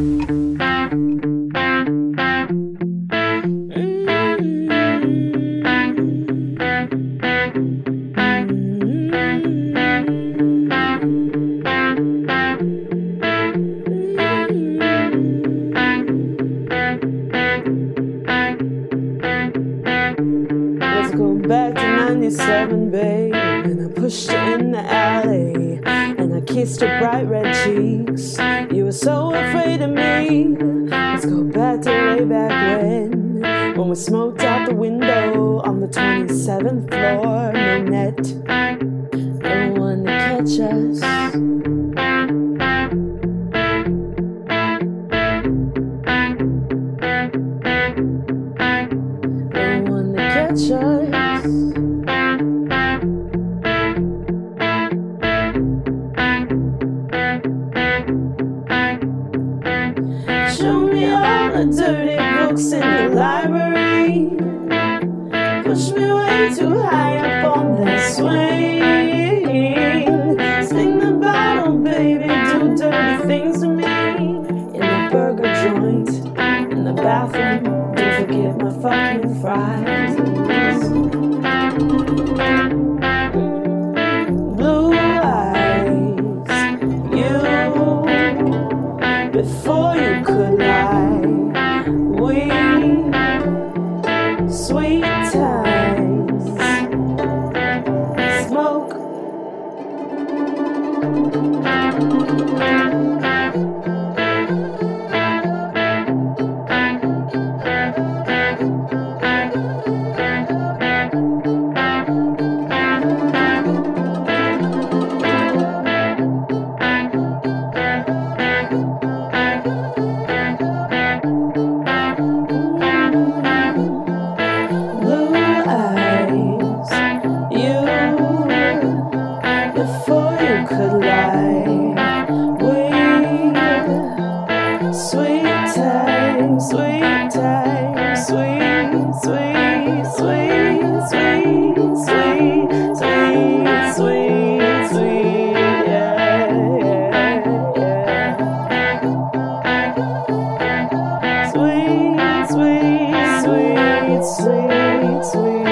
Let's go back to 97, babe. And I pushed you in the alley. Kissed your bright red cheeks. You were so afraid of me. Let's go back to way back when. When we smoked out the window on the 27th floor. No net. No one to catch us. No one to catch us. Dirty books in the library. Push me way too high up on the swing. Sing the bottle, baby, do dirty things to me. In the burger joint, in the bathroom, don't forget my fucking fries. Sweet times, sweet time, sweet time, sweet, sweet, sweet, sweet, sweet, sweet, sweet, sweet, yeah. Sweet, sweet, sweet, sweet, sweet.